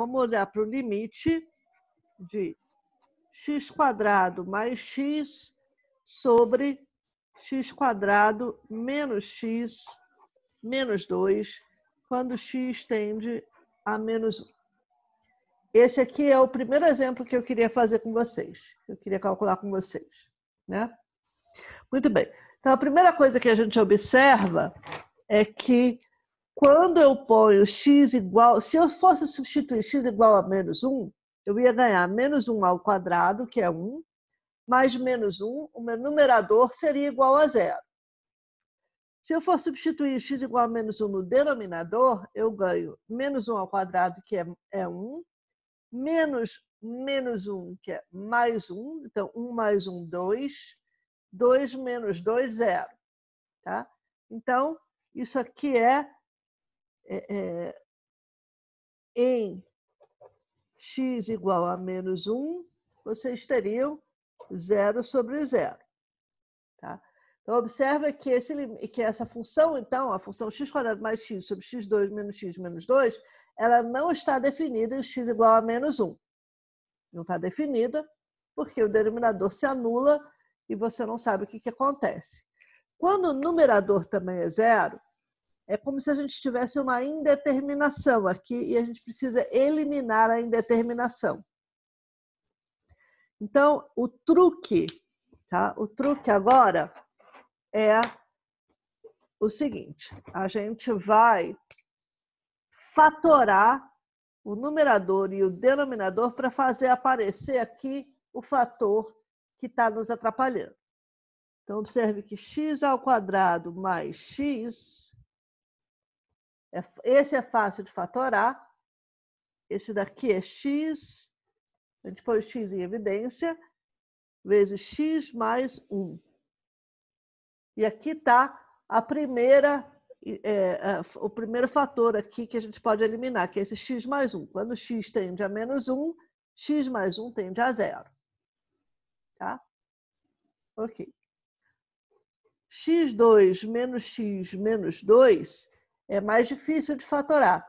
vamos olhar para o limite de x quadrado mais x sobre x quadrado menos x menos 2, quando x tende a menos 1. Esse aqui é o primeiro exemplo que eu queria fazer com vocês. Eu queria calcular com vocês. Né? Muito bem. Então, a primeira coisa que a gente observa é que quando eu ponho x igual... Se eu fosse substituir x igual a menos 1, eu ia ganhar menos 1 ao quadrado, que é 1, mais menos 1, o meu numerador seria igual a zero. Se eu for substituir x igual a menos 1 no denominador, eu ganho menos 1 ao quadrado, que é, é 1, menos menos 1, que é mais 1. Então, 1 mais 1, 2. 2 menos 2, 0. Tá? Então, isso aqui é, é, em x igual a menos 1, vocês teriam 0 sobre 0. Tá? Então, observa que, esse, que essa função, então, a função x mais x sobre x2 menos x menos 2, ela não está definida em x igual a menos 1. Não está definida porque o denominador se anula e você não sabe o que, que acontece. Quando o numerador também é zero, é como se a gente tivesse uma indeterminação aqui e a gente precisa eliminar a indeterminação. Então, o truque, tá? O truque agora é o seguinte: a gente vai fatorar o numerador e o denominador para fazer aparecer aqui o fator que está nos atrapalhando. Então, observe que x ao quadrado mais x, esse é fácil de fatorar, esse daqui é x, a gente põe x em evidência, vezes x mais 1. E aqui está a primeira, é, o primeiro fator aqui que a gente pode eliminar, que é esse x mais 1. Quando x tende a menos 1, x mais 1 tende a zero. Tá? Ok. x2 menos x menos 2 é mais difícil de fatorar.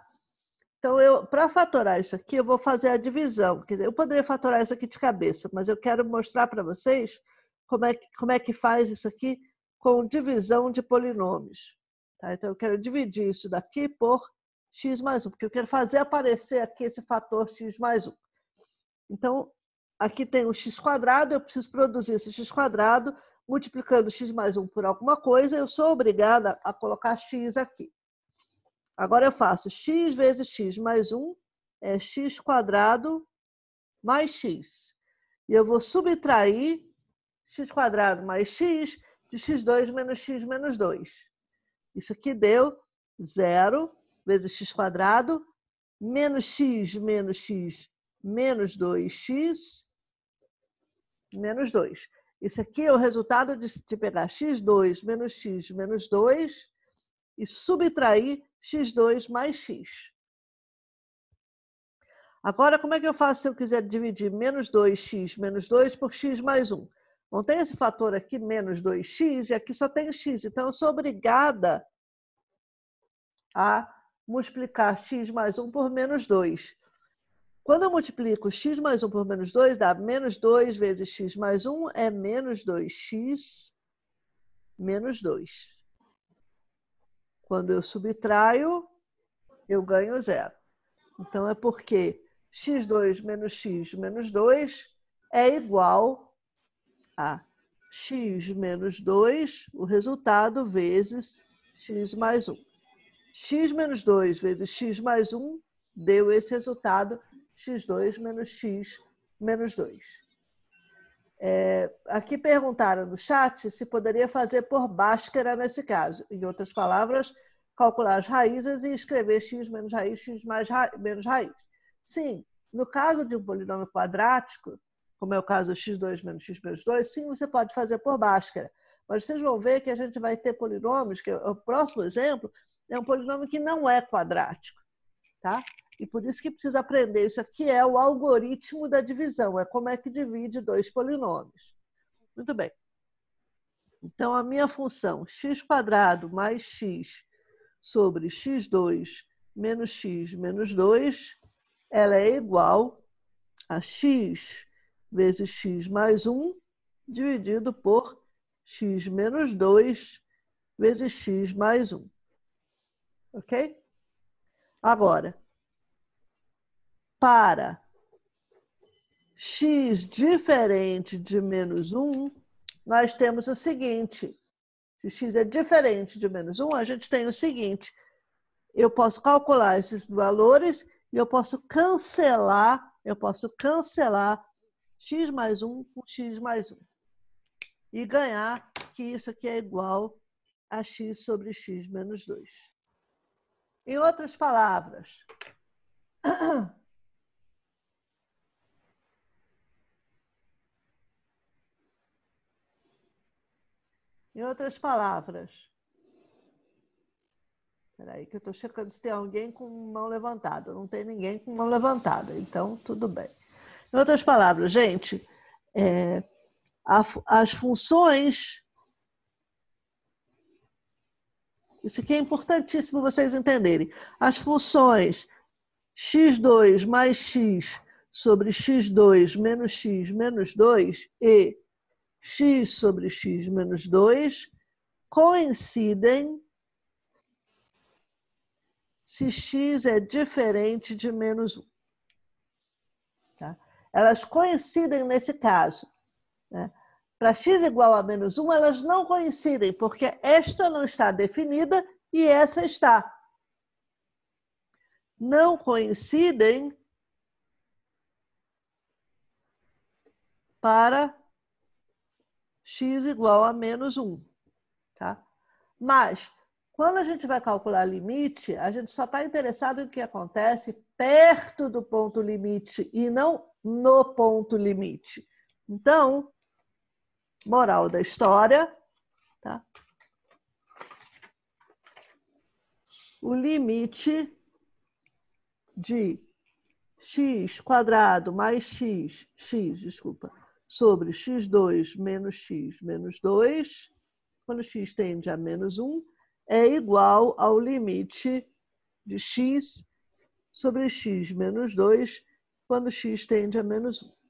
Então, para fatorar isso aqui, eu vou fazer a divisão. Quer dizer, eu poderia fatorar isso aqui de cabeça, mas eu quero mostrar para vocês como é, que, como é que faz isso aqui com divisão de polinômios. Tá? Então, eu quero dividir isso daqui por x mais 1, porque eu quero fazer aparecer aqui esse fator x mais 1. Então, aqui tem o x quadrado, eu preciso produzir esse x quadrado, multiplicando x mais 1 por alguma coisa, eu sou obrigada a colocar x aqui. Agora eu faço x vezes x mais 1 é x quadrado mais x. E eu vou subtrair x quadrado mais x de x2 menos x menos 2. Isso aqui deu zero vezes x quadrado menos x menos x menos 2x menos 2. Isso aqui é o resultado de pegar x2 menos x menos 2 e subtrair x2 mais x. Agora, como é que eu faço se eu quiser dividir menos 2x menos 2 por x mais 1? Não tem esse fator aqui, menos 2x, e aqui só tem x. Então, eu sou obrigada a multiplicar x mais 1 por menos 2. Quando eu multiplico x mais 1 por menos 2, dá menos 2 vezes x mais 1 é menos 2x menos 2. Quando eu subtraio, eu ganho zero. Então, é porque x2 menos x menos 2 é igual a x menos 2, o resultado, vezes x mais 1. x menos 2 vezes x mais 1 deu esse resultado, x2 menos x menos 2. É, aqui perguntaram no chat se poderia fazer por Bhaskara nesse caso. Em outras palavras, calcular as raízes e escrever x menos raiz, x mais ra menos raiz. Sim, no caso de um polinômio quadrático, como é o caso x2 menos x menos 2, sim, você pode fazer por Bhaskara. Mas vocês vão ver que a gente vai ter polinômios, que é o próximo exemplo é um polinômio que não é quadrático. Tá? E por isso que precisa aprender. Isso aqui é o algoritmo da divisão, é como é que divide dois polinômios. Muito bem. Então, a minha função x quadrado mais x sobre x2 menos x menos 2 ela é igual a x vezes x mais 1 dividido por x menos 2 vezes x mais 1. Ok? Agora, para x diferente de menos 1, nós temos o seguinte. Se x é diferente de menos 1, a gente tem o seguinte. Eu posso calcular esses valores e eu posso cancelar, eu posso cancelar x mais 1 com x mais 1. E ganhar que isso aqui é igual a x sobre x menos 2. Em outras palavras, Em outras palavras, Espera que eu estou checando se tem alguém com mão levantada. Não tem ninguém com mão levantada, então tudo bem. Em outras palavras, gente, é, as funções. Isso aqui é importantíssimo vocês entenderem. As funções x2 mais x sobre x2 menos x menos 2 e x sobre x menos 2 coincidem se x é diferente de menos 1. Tá? Elas coincidem nesse caso. Né? Para x igual a menos 1, elas não coincidem, porque esta não está definida e essa está. Não coincidem para x igual a menos 1. Tá? Mas, quando a gente vai calcular limite, a gente só está interessado em o que acontece perto do ponto limite e não no ponto limite. Então, moral da história, tá? O limite de x quadrado mais x, x, desculpa, sobre x2 menos x menos 2, quando x tende a menos 1, é igual ao limite de x sobre x menos 2 quando x tende a menos 1.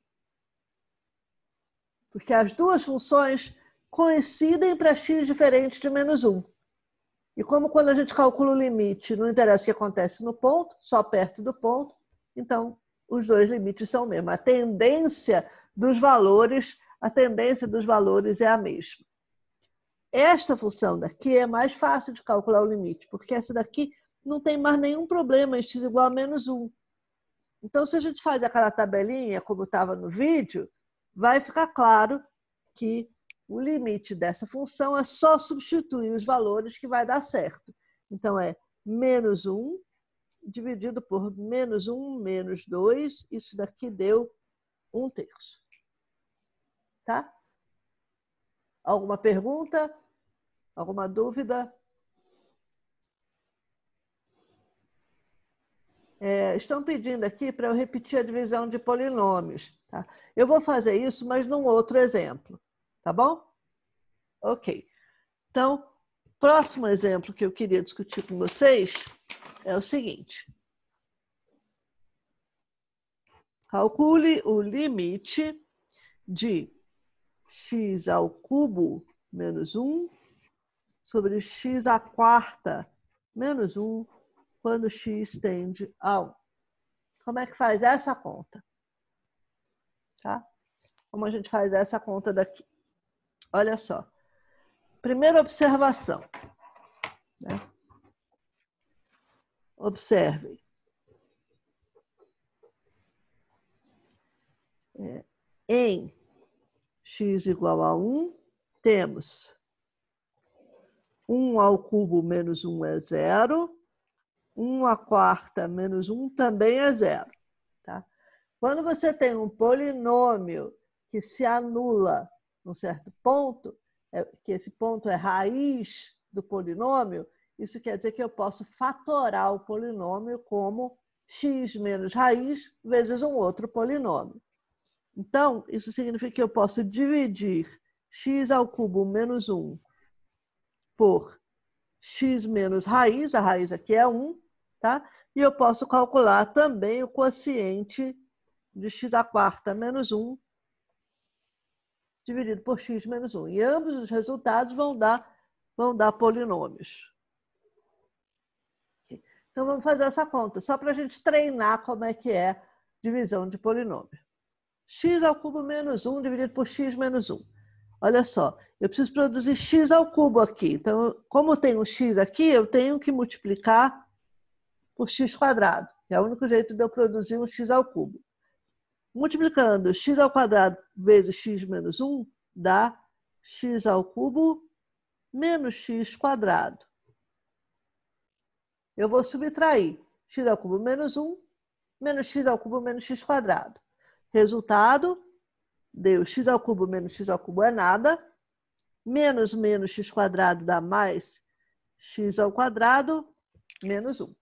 Porque as duas funções coincidem para x diferente de menos 1. E como quando a gente calcula o limite, não interessa o que acontece no ponto, só perto do ponto, então os dois limites são o mesmo. A tendência dos valores, a tendência dos valores é a mesma. Esta função daqui é mais fácil de calcular o limite, porque essa daqui não tem mais nenhum problema em x igual a menos 1. Então, se a gente faz aquela tabelinha, como estava no vídeo, vai ficar claro que o limite dessa função é só substituir os valores que vai dar certo. Então, é menos 1 dividido por menos 1 menos 2, isso daqui deu 1 terço. Tá? Alguma pergunta? Alguma dúvida? É, estão pedindo aqui para eu repetir a divisão de polinômios. Tá? Eu vou fazer isso, mas num outro exemplo. Tá bom? Ok. Então, próximo exemplo que eu queria discutir com vocês é o seguinte. Calcule o limite de x ao cubo menos 1 sobre x à quarta menos 1 quando x tende a 1. Como é que faz essa conta? Tá? Como a gente faz essa conta daqui? Olha só. Primeira observação. Né? Observe. É, em x igual a 1, temos 1 ao cubo menos 1 é zero, 1 à quarta menos 1 também é zero. Quando você tem um polinômio que se anula num certo ponto, é, que esse ponto é raiz do polinômio, isso quer dizer que eu posso fatorar o polinômio como x menos raiz vezes um outro polinômio. Então, isso significa que eu posso dividir x ao cubo menos 1 por x menos raiz, a raiz aqui é 1, tá? E eu posso calcular também o quociente de x à quarta menos 1 dividido por x menos 1. E ambos os resultados vão dar, vão dar polinômios. Então, vamos fazer essa conta, só para a gente treinar como é que é divisão de polinômio. x ao cubo menos 1 dividido por x menos 1. Olha só, eu preciso produzir x ao cubo aqui. Então, como tem um x aqui, eu tenho que multiplicar por x quadrado, que é o único jeito de eu produzir um x ao cubo. Multiplicando x ao quadrado vezes x menos 1 dá x ao cubo menos x quadrado. Eu vou subtrair x ao cubo menos 1 menos x ao cubo menos x quadrado. Resultado, deu x ao cubo menos x ao cubo é nada. Menos menos x quadrado dá mais x ao quadrado menos 1.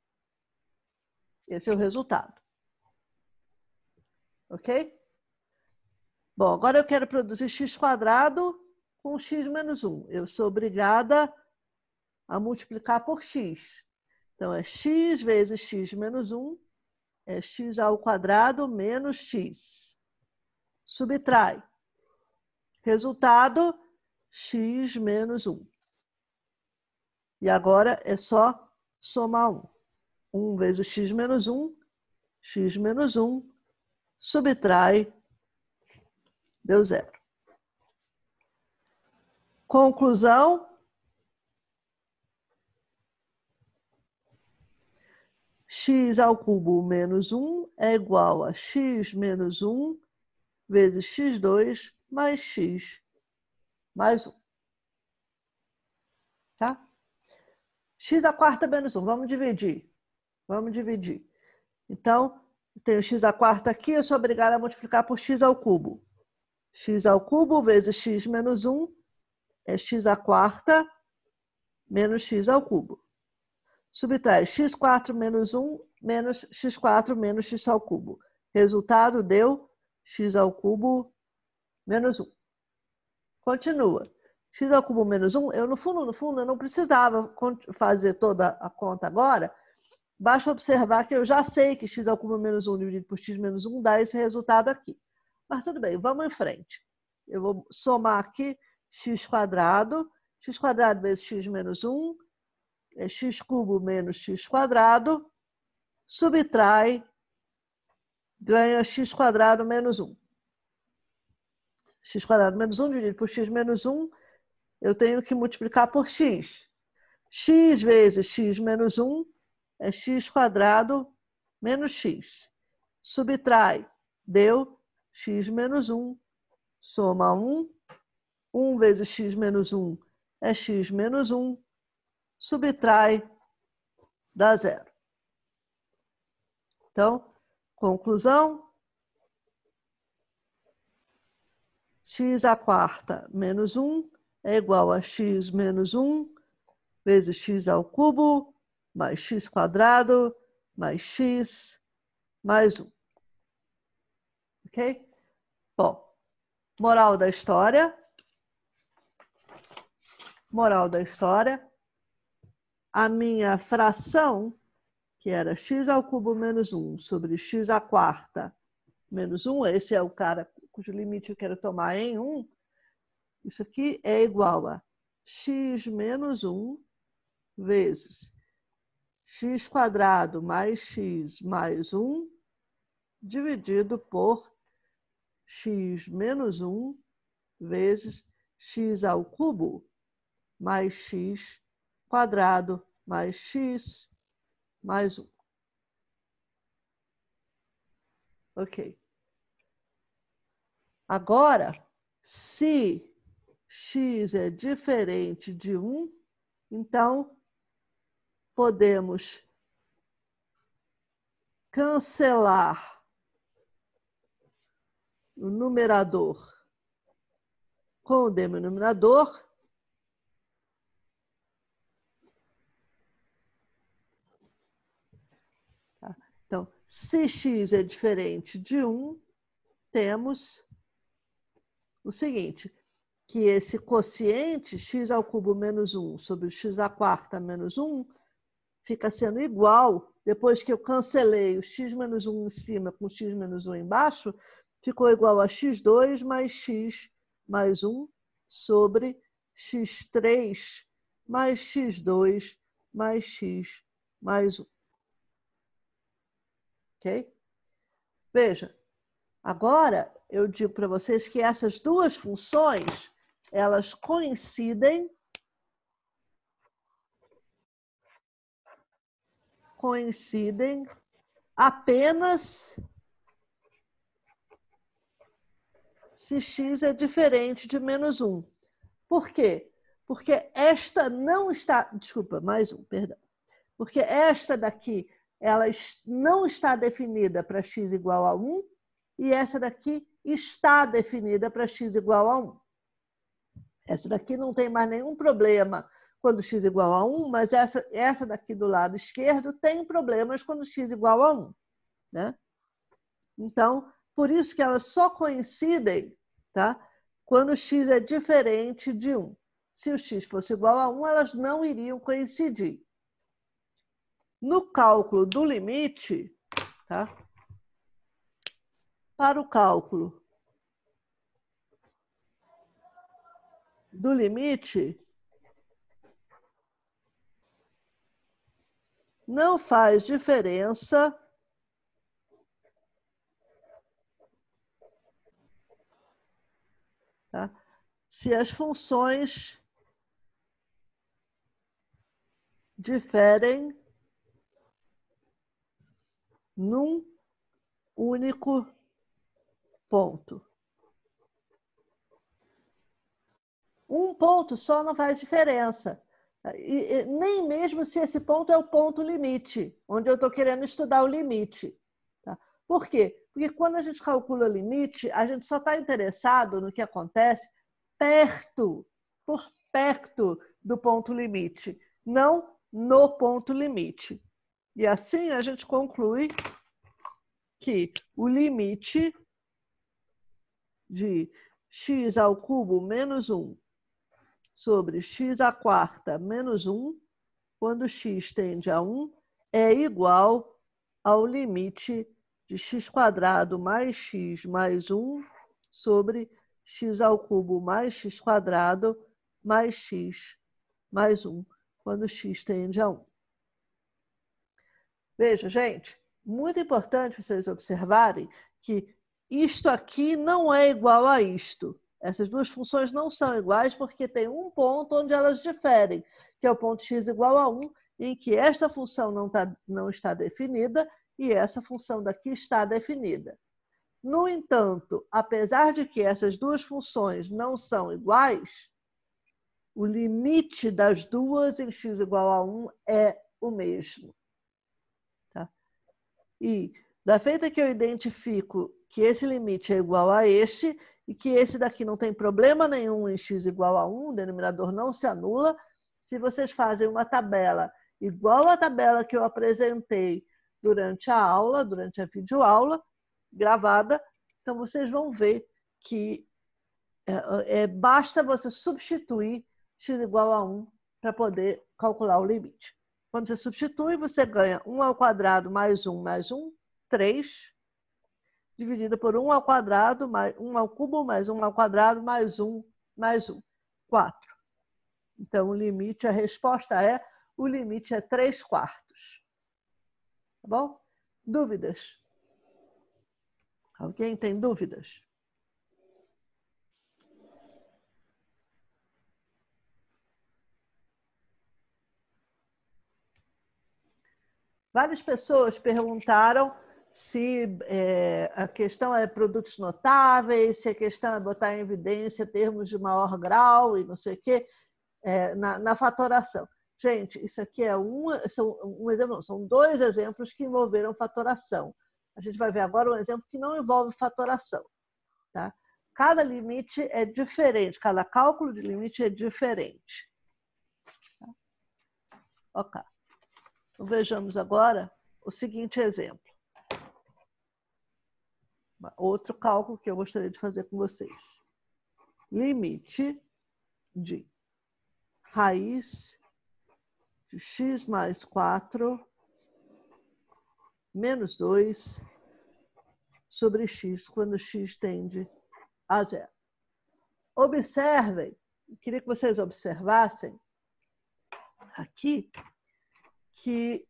Esse é o resultado. Ok? Bom, agora eu quero produzir x quadrado com x menos 1. Eu sou obrigada a multiplicar por x. Então, é x vezes x menos 1 é x ao quadrado menos x. Subtrai. Resultado, x menos 1. E agora é só somar 1. 1 vezes x menos 1, x menos 1 subtrai, deu zero. Conclusão. x ao cubo menos 1 é igual a x menos 1 vezes x2 mais x mais 1. Tá? x à quarta menos 1. Vamos dividir. Vamos dividir. Então, tenho x à quarta aqui, eu sou obrigada a multiplicar por x ao cubo. x ao cubo vezes x menos 1 é x à quarta menos x ao cubo. Subtrai x4 menos 1 menos x4 menos x ao cubo. Resultado deu x ao cubo menos 1. Continua. x ao cubo menos 1, eu no fundo, no fundo, eu não precisava fazer toda a conta agora, Basta observar que eu já sei que x ao cubo menos 1 dividido por x menos 1 dá esse resultado aqui. Mas tudo bem, vamos em frente. Eu vou somar aqui x quadrado, x quadrado vezes x menos 1, é x cubo menos x quadrado, subtrai, ganha x quadrado menos 1. x quadrado menos 1 dividido por x menos 1, eu tenho que multiplicar por x. x vezes x menos 1 é x quadrado menos x. Subtrai, deu x menos 1, soma 1. 1 vezes x menos 1 é x menos 1. Subtrai, dá zero. Então, conclusão. x à quarta menos 1 é igual a x menos 1 vezes x ao cubo mais x quadrado, mais x, mais 1. Ok? Bom, moral da história. Moral da história. A minha fração, que era x ao cubo menos 1 sobre x à quarta menos 1, esse é o cara cujo limite eu quero tomar em 1, isso aqui é igual a x menos 1 vezes x quadrado mais x mais 1 dividido por x menos 1 vezes x ao cubo mais x quadrado mais x mais 1. Ok. Agora, se x é diferente de 1, então podemos cancelar o numerador com o denominador. Tá? Então, se x é diferente de 1, temos o seguinte, que esse quociente x ao cubo menos 1 sobre x à quarta menos 1 fica sendo igual, depois que eu cancelei o x menos 1 em cima com x menos 1 embaixo, ficou igual a x2 mais x mais 1 sobre x3 mais x2 mais x mais 1. Ok? Veja, agora eu digo para vocês que essas duas funções, elas coincidem coincidem apenas se x é diferente de menos 1. Por quê? Porque esta não está. Desculpa, mais um, perdão. Porque esta daqui, ela não está definida para x igual a 1 e essa daqui está definida para x igual a 1. Essa daqui não tem mais nenhum problema quando x igual a 1, mas essa, essa daqui do lado esquerdo tem problemas quando x igual a 1. Né? Então, por isso que elas só coincidem tá? quando x é diferente de 1. Se o x fosse igual a 1, elas não iriam coincidir. No cálculo do limite, tá? para o cálculo do limite, não faz diferença tá? se as funções diferem num único ponto. Um ponto só não faz diferença. E, e, nem mesmo se esse ponto é o ponto limite, onde eu estou querendo estudar o limite. Tá? Por quê? Porque quando a gente calcula limite, a gente só está interessado no que acontece perto, por perto do ponto limite, não no ponto limite. E assim a gente conclui que o limite de x ao cubo menos 1 sobre x à quarta menos 1, quando x tende a 1, é igual ao limite de x quadrado mais x mais 1 sobre x ao cubo mais x quadrado mais x mais 1, quando x tende a 1. Veja, gente, muito importante vocês observarem que isto aqui não é igual a isto. Essas duas funções não são iguais porque tem um ponto onde elas diferem, que é o ponto x igual a 1, em que esta função não, tá, não está definida e essa função daqui está definida. No entanto, apesar de que essas duas funções não são iguais, o limite das duas em x igual a 1 é o mesmo. Tá? E da feita que eu identifico que esse limite é igual a este, e que esse daqui não tem problema nenhum em x igual a 1, o denominador não se anula. Se vocês fazem uma tabela igual à tabela que eu apresentei durante a aula, durante a videoaula gravada, então vocês vão ver que é, é, basta você substituir x igual a 1 para poder calcular o limite. Quando você substitui, você ganha 1 ao quadrado mais 1 mais 1, 3 dividida por 1 ao quadrado, mais 1 ao cubo, mais 1 ao quadrado, mais 1, mais 1. 4. Então, o limite, a resposta é, o limite é 3 quartos. Tá bom? Dúvidas? Alguém tem dúvidas? Várias pessoas perguntaram se é, a questão é produtos notáveis, se a questão é botar em evidência termos de maior grau e não sei o quê, é, na, na, fatoração. Gente, isso aqui é um, são, um exemplo, não, são dois exemplos que envolveram fatoração. A gente vai ver agora um exemplo que não envolve fatoração. Tá? Cada limite é diferente, cada cálculo de limite é diferente. Tá? Ok. Então, vejamos agora o seguinte exemplo outro cálculo que eu gostaria de fazer com vocês. Limite de raiz de x mais 4 menos 2 sobre x, quando x tende a zero. Observem, queria que vocês observassem aqui que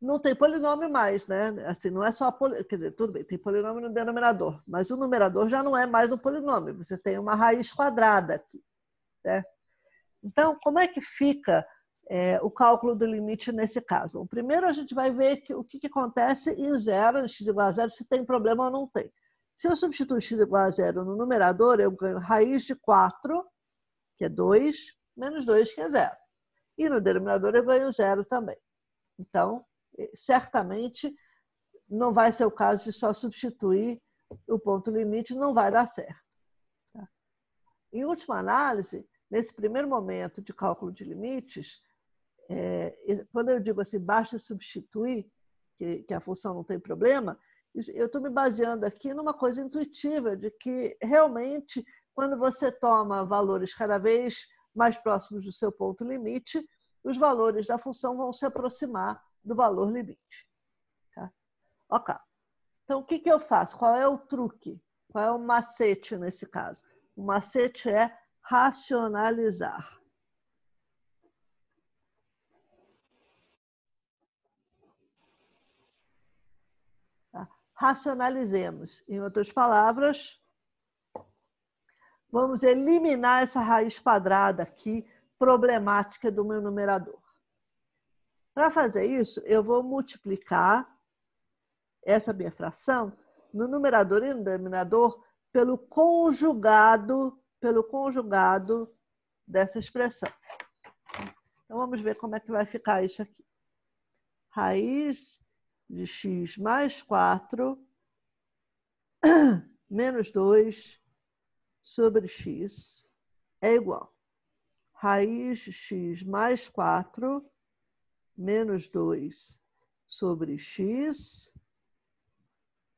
não tem polinômio mais, né? Assim, não é só poli... quer dizer, tudo bem, tem polinômio no denominador, mas o numerador já não é mais um polinômio, você tem uma raiz quadrada aqui, né? Então, como é que fica é, o cálculo do limite nesse caso? Bom, primeiro a gente vai ver que, o que, que acontece em zero, x igual a zero, se tem problema ou não tem. Se eu substituir x igual a zero no numerador, eu ganho raiz de 4, que é 2, menos 2, que é zero. E no denominador eu ganho zero também. Então, certamente não vai ser o caso de só substituir o ponto limite, não vai dar certo. Tá? Em última análise, nesse primeiro momento de cálculo de limites, é, quando eu digo assim, basta substituir, que, que a função não tem problema, eu estou me baseando aqui numa coisa intuitiva, de que realmente, quando você toma valores cada vez mais próximos do seu ponto limite, os valores da função vão se aproximar do valor limite. Tá? Ok. Então, o que, que eu faço? Qual é o truque? Qual é o macete nesse caso? O macete é racionalizar. Tá? Racionalizemos. Em outras palavras, vamos eliminar essa raiz quadrada aqui, problemática do meu numerador. Para fazer isso, eu vou multiplicar essa minha fração no numerador e no denominador pelo conjugado, pelo conjugado dessa expressão. Então vamos ver como é que vai ficar isso aqui. Raiz de x mais 4 menos 2 sobre x é igual. Raiz de x mais 4 menos 2 sobre x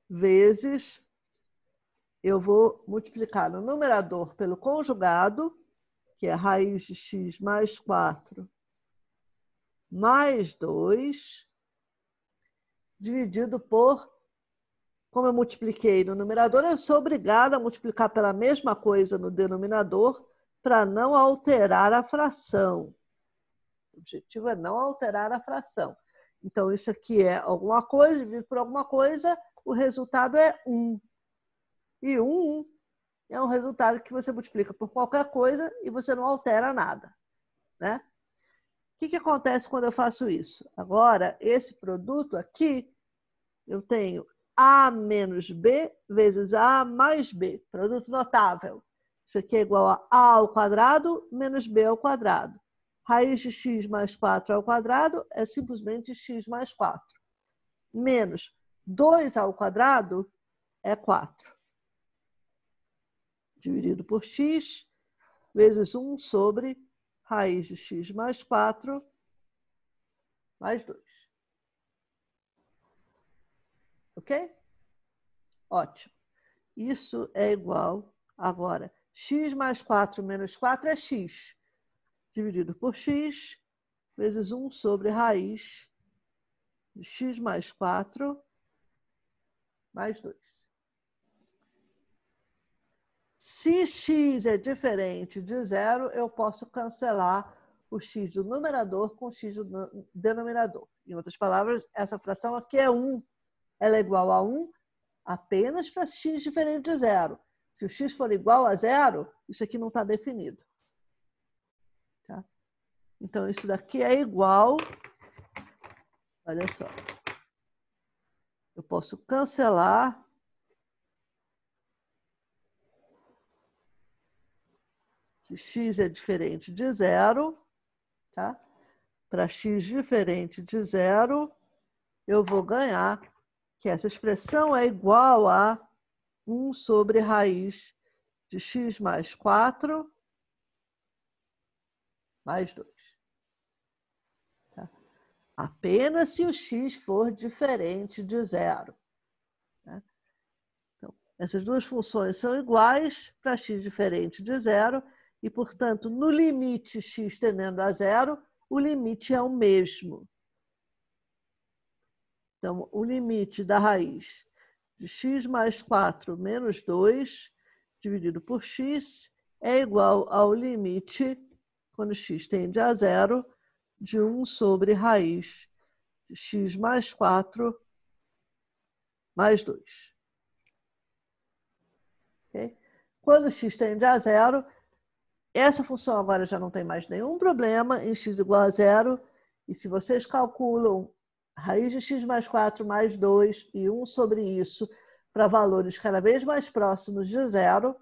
vezes, eu vou multiplicar no numerador pelo conjugado, que é raiz de x mais 4 mais 2, dividido por, como eu multipliquei no numerador, eu sou obrigada a multiplicar pela mesma coisa no denominador para não alterar a fração. O objetivo é não alterar a fração. Então, isso aqui é alguma coisa, dividido por alguma coisa, o resultado é 1. E 1 é um resultado que você multiplica por qualquer coisa e você não altera nada. Né? O que, que acontece quando eu faço isso? Agora, esse produto aqui, eu tenho A menos B vezes A mais B, produto notável. Isso aqui é igual a A ao quadrado menos B ao quadrado. Raiz de x mais 4 ao quadrado é simplesmente x mais 4. Menos 2 ao quadrado é 4. Dividido por x, vezes 1 sobre raiz de x mais 4, mais 2. Ok? Ótimo. Isso é igual, agora, x mais 4 menos 4 é x dividido por x, vezes 1 sobre raiz de x mais 4, mais 2. Se x é diferente de zero, eu posso cancelar o x do numerador com o x do denominador. Em outras palavras, essa fração aqui é 1. Ela é igual a 1 apenas para x diferente de zero. Se o x for igual a zero, isso aqui não está definido. Então, isso daqui é igual. Olha só. Eu posso cancelar. Se x é diferente de zero, tá? Para x diferente de zero, eu vou ganhar que essa expressão é igual a 1 sobre raiz de x mais 4 mais 2 apenas se o x for diferente de zero. Né? Então, essas duas funções são iguais para x diferente de zero e, portanto, no limite x tendendo a zero, o limite é o mesmo. Então, o limite da raiz de x mais 4 menos 2 dividido por x é igual ao limite, quando x tende a zero, de 1 sobre raiz de x mais 4 mais 2. Okay? Quando x tende a zero, essa função agora já não tem mais nenhum problema em x igual a zero. E se vocês calculam raiz de x mais 4 mais 2 e 1 sobre isso para valores cada vez mais próximos de zero,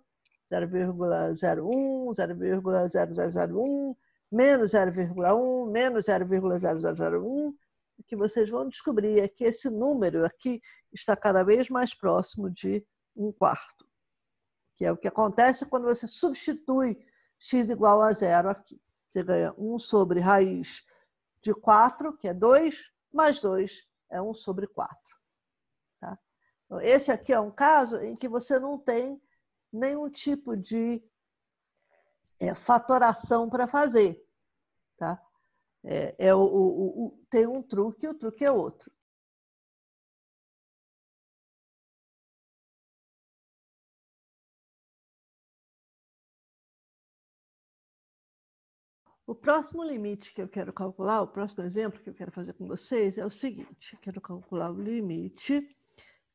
0,01, 0,0001, menos 0,1, menos 0,0001, o que vocês vão descobrir é que esse número aqui está cada vez mais próximo de um quarto, que é o que acontece quando você substitui x igual a zero aqui. Você ganha 1 sobre raiz de 4, que é 2, mais 2 é 1 sobre 4. Tá? Então, esse aqui é um caso em que você não tem nenhum tipo de é, fatoração para fazer. Tá? É, é o, o, o, tem um truque, o truque é outro. O próximo limite que eu quero calcular, o próximo exemplo que eu quero fazer com vocês é o seguinte: eu quero calcular o limite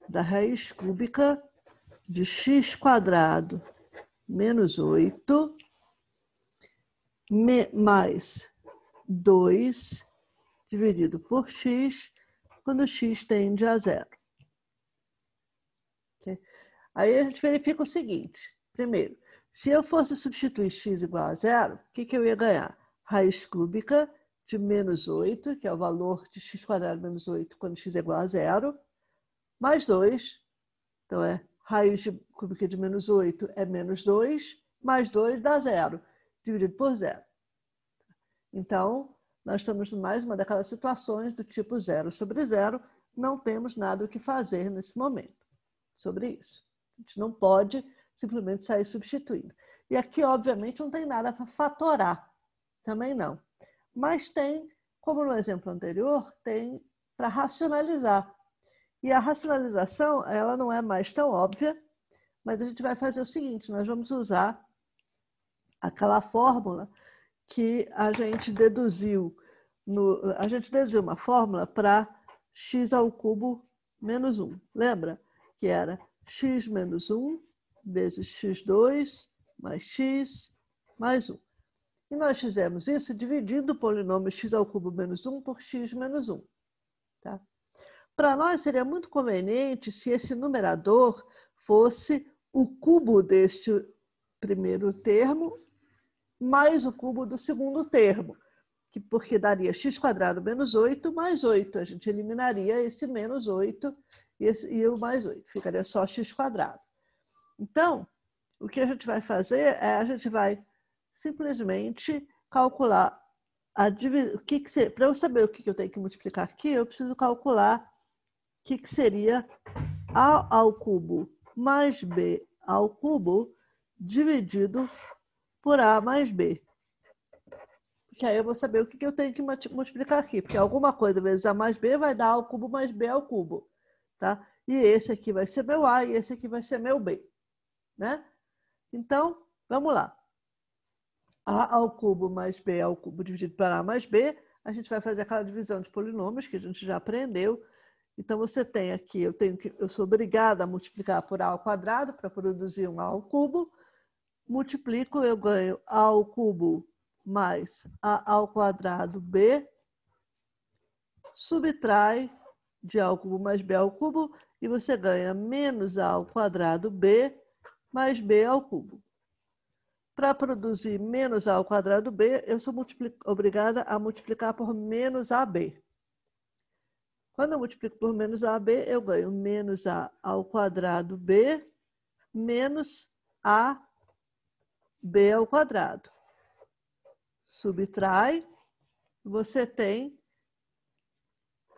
da raiz cúbica de x quadrado menos 8 mais 2 dividido por x quando x tende a zero. Okay? Aí a gente verifica o seguinte. Primeiro, se eu fosse substituir x igual a zero, o que, que eu ia ganhar? Raiz cúbica de menos 8, que é o valor de x quadrado menos 8 quando x é igual a zero, mais 2, então é raiz cúbica de menos 8 é menos 2, mais 2 dá zero, dividido por zero. Então, nós estamos mais uma daquelas situações do tipo zero sobre zero, não temos nada o que fazer nesse momento sobre isso. A gente não pode simplesmente sair substituindo. E aqui, obviamente, não tem nada para fatorar, também não. Mas tem, como no exemplo anterior, tem para racionalizar. E a racionalização, ela não é mais tão óbvia, mas a gente vai fazer o seguinte, nós vamos usar aquela fórmula que a gente deduziu, no, a gente deduziu uma fórmula para x ao cubo menos 1. Lembra? Que era x menos 1 vezes x2 mais x mais 1. E nós fizemos isso dividindo o polinômio x ao cubo menos 1 por x menos 1. Tá? Para nós seria muito conveniente se esse numerador fosse o cubo deste primeiro termo mais o cubo do segundo termo, que porque daria x quadrado menos 8 mais 8. A gente eliminaria esse menos 8 e, esse, e o mais 8. Ficaria só x quadrado. Então, o que a gente vai fazer é a gente vai simplesmente calcular divisão. Que que Para eu saber o que eu tenho que multiplicar aqui, eu preciso calcular o que, que seria A ao cubo mais B ao cubo dividido por A mais B. Porque aí eu vou saber o que, que eu tenho que multiplicar aqui. Porque alguma coisa vezes A mais B vai dar A ao cubo mais B ao cubo. Tá? E esse aqui vai ser meu A e esse aqui vai ser meu B. Né? Então, vamos lá. A ao cubo mais B ao cubo dividido por A mais B. A gente vai fazer aquela divisão de polinômios que a gente já aprendeu. Então, você tem aqui, eu, tenho que, eu sou obrigada a multiplicar por A ao quadrado para produzir um A ao cubo. Multiplico, eu ganho A ao cubo mais A ao quadrado B. Subtrai de A ao cubo mais B ao cubo e você ganha menos A ao quadrado B mais B ao cubo. Para produzir menos A ao quadrado B, eu sou obrigada a multiplicar por menos AB. Quando eu multiplico por menos AB, eu ganho menos A ao quadrado B menos A B ao quadrado. Subtrai, você tem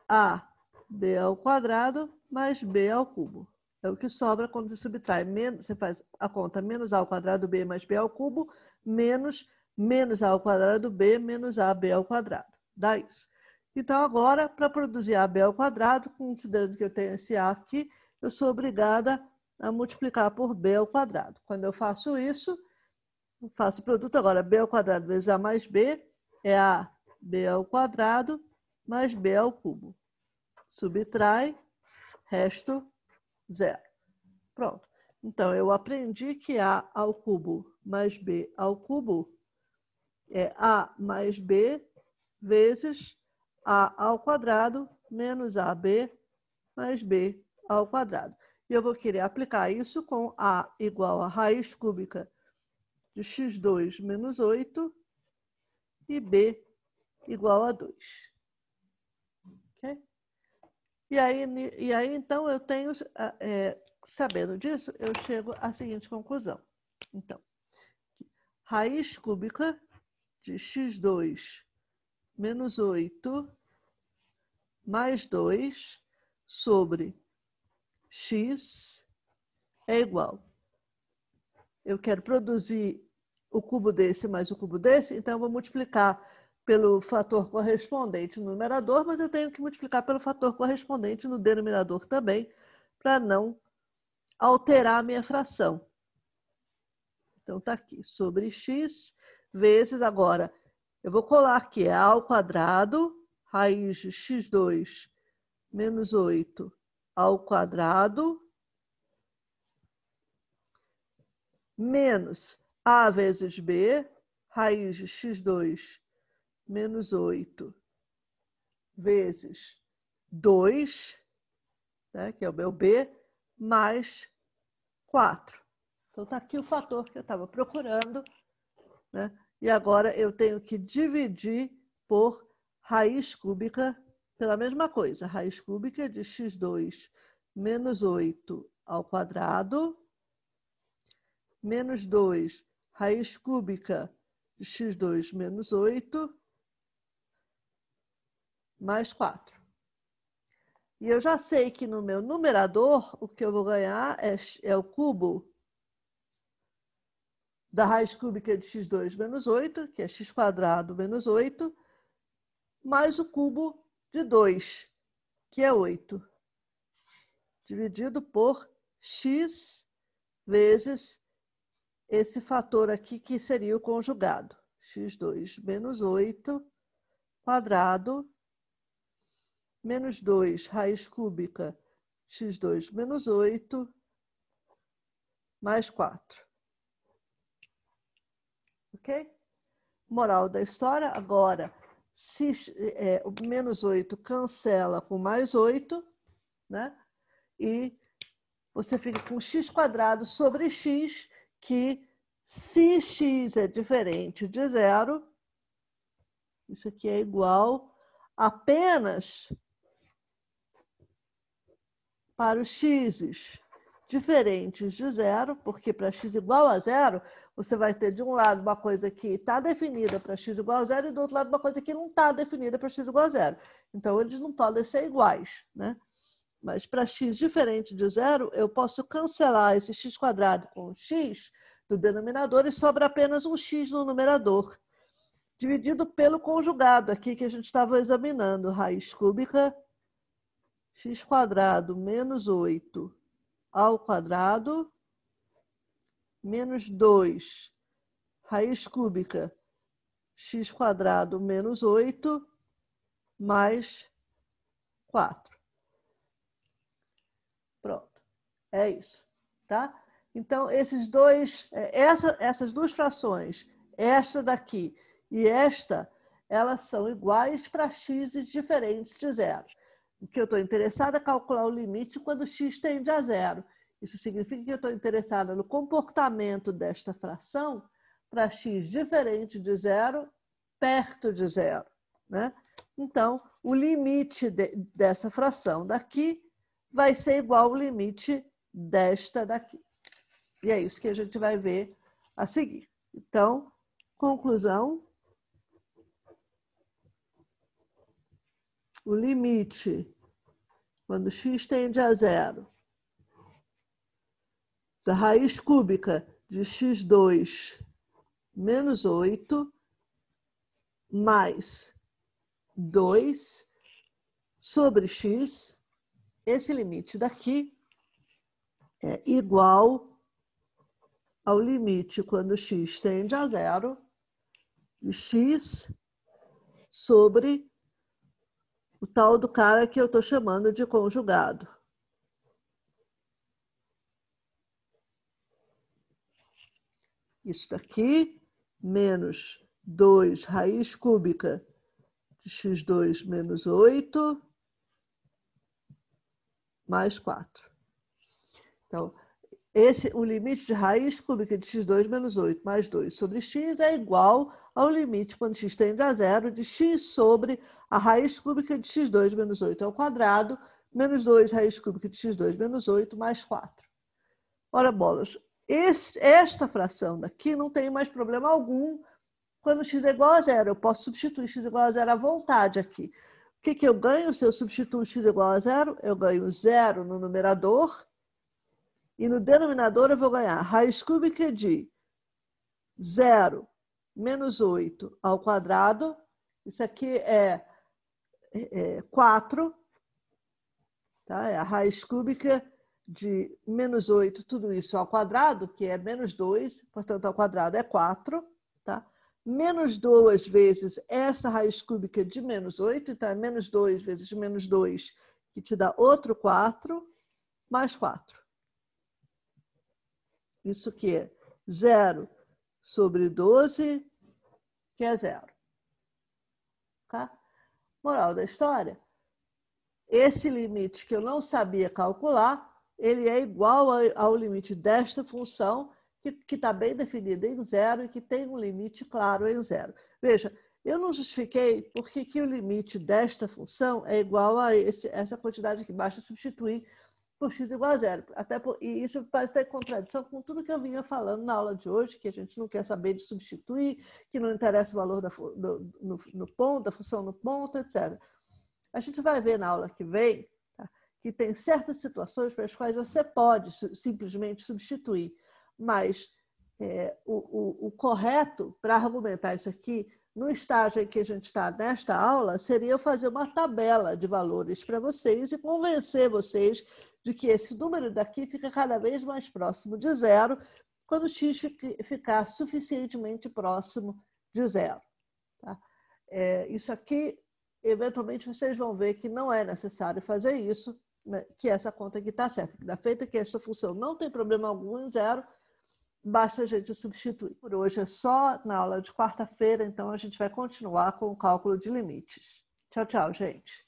A B ao quadrado mais B ao cubo. É o que sobra quando você subtrai. Você faz a conta menos A ao quadrado B mais B ao cubo, menos menos a ao quadrado b menos ab ao quadrado. Dá isso. Então, agora, para produzir AB ao quadrado, considerando que eu tenho esse A aqui, eu sou obrigada a multiplicar por B ao quadrado. Quando eu faço isso, faço o produto agora, B ao quadrado vezes A mais B, é A B ao quadrado mais B ao cubo. Subtrai, resto zero. Pronto. Então, eu aprendi que A ao cubo mais B ao cubo é A mais B vezes a ao quadrado menos AB mais B ao quadrado. E eu vou querer aplicar isso com A igual a raiz cúbica de x2 menos 8 e B igual a 2. Ok? E aí, e aí então, eu tenho, é, sabendo disso, eu chego à seguinte conclusão. Então, raiz cúbica de x2 menos 8 mais 2 sobre x é igual. Eu quero produzir o cubo desse mais o cubo desse, então eu vou multiplicar pelo fator correspondente no numerador, mas eu tenho que multiplicar pelo fator correspondente no denominador também, para não alterar a minha fração. Então, está aqui, sobre x vezes, agora, eu vou colar aqui, é a ao quadrado, raiz de x2 menos 8 ao quadrado, menos a vezes b, raiz de x2 menos 8 vezes 2, né, que é o meu b, mais 4. Então, está aqui o fator que eu estava procurando, né? E agora eu tenho que dividir por raiz cúbica pela mesma coisa. Raiz cúbica de x2 menos 8 ao quadrado, menos 2, raiz cúbica de x2 menos 8, mais 4. E eu já sei que no meu numerador, o que eu vou ganhar é, é o cubo da raiz cúbica de x2 menos 8, que é x quadrado menos 8, mais o cubo de 2, que é 8, dividido por x vezes esse fator aqui, que seria o conjugado. x2 menos 8 quadrado menos 2 raiz cúbica x2 menos 8 mais 4 ok? Moral da história, agora, se é, o menos 8 cancela com mais 8, né? E você fica com x sobre x, que se x é diferente de zero, isso aqui é igual apenas para os x's diferentes de zero, porque para x igual a zero, você vai ter de um lado uma coisa que está definida para x igual a zero e do outro lado uma coisa que não está definida para x igual a zero. Então, eles não podem ser iguais, né? Mas para x diferente de zero, eu posso cancelar esse x quadrado com x do denominador e sobra apenas um x no numerador, dividido pelo conjugado aqui que a gente estava examinando, raiz cúbica x quadrado menos 8 ao quadrado menos 2 raiz cúbica x quadrado menos 8 mais 4. Pronto. É isso, tá? Então, esses dois, é, essa, essas duas frações, esta daqui e esta, elas são iguais para x diferentes de zero. O que eu estou interessada é calcular o limite quando x tende a zero. Isso significa que eu estou interessada no comportamento desta fração para x diferente de zero, perto de zero. Né? Então, o limite de, dessa fração daqui vai ser igual ao limite desta daqui. E é isso que a gente vai ver a seguir. Então, conclusão. O limite, quando x tende a zero, da raiz cúbica de x2 menos 8 mais 2 sobre x, esse limite daqui é igual ao limite quando x tende a zero de x sobre o tal do cara que eu estou chamando de conjugado. Isso daqui, menos 2 raiz cúbica de x2 menos 8, mais 4. Então, esse, o limite de raiz cúbica de x2 menos 8 mais 2 sobre x é igual ao limite, quando x tende a zero, de x sobre a raiz cúbica de x2 menos 8 ao quadrado, menos 2 raiz cúbica de x2 menos 8 mais 4. Ora, bolas, esse, esta fração daqui não tem mais problema algum quando x é igual a zero. Eu posso substituir x igual a zero à vontade aqui. O que, que eu ganho se eu substituo x igual a zero? Eu ganho zero no numerador e no denominador eu vou ganhar raiz cúbica de zero menos 8 ao quadrado. Isso aqui é, é 4, tá? é a raiz cúbica de menos 8, tudo isso ao quadrado, que é menos 2, portanto, ao quadrado é 4, tá? Menos 2 vezes essa raiz cúbica de menos 8, então é menos 2 vezes menos 2, que te dá outro 4, mais 4. Isso que é 0 sobre 12, que é zero. Tá? Moral da história, esse limite que eu não sabia calcular, ele é igual ao limite desta função, que está bem definida em zero e que tem um limite claro em zero. Veja, eu não justifiquei porque que o limite desta função é igual a esse, essa quantidade que basta substituir por x igual a zero. Até por, e isso parece ter contradição com tudo que eu vinha falando na aula de hoje, que a gente não quer saber de substituir, que não interessa o valor da, do, no, no ponto, da função no ponto, etc. A gente vai ver na aula que vem tá, que tem certas situações para as quais você pode simplesmente substituir, mas é, o, o, o correto para argumentar isso aqui no estágio em que a gente está nesta aula, seria eu fazer uma tabela de valores para vocês e convencer vocês de que esse número daqui fica cada vez mais próximo de zero quando x ficar suficientemente próximo de zero. Tá? É, isso aqui, eventualmente, vocês vão ver que não é necessário fazer isso, né? que essa conta aqui está certa. Da feita que essa função não tem problema algum em zero, basta a gente substituir. Por hoje é só na aula de quarta-feira, então a gente vai continuar com o cálculo de limites. Tchau, tchau, gente.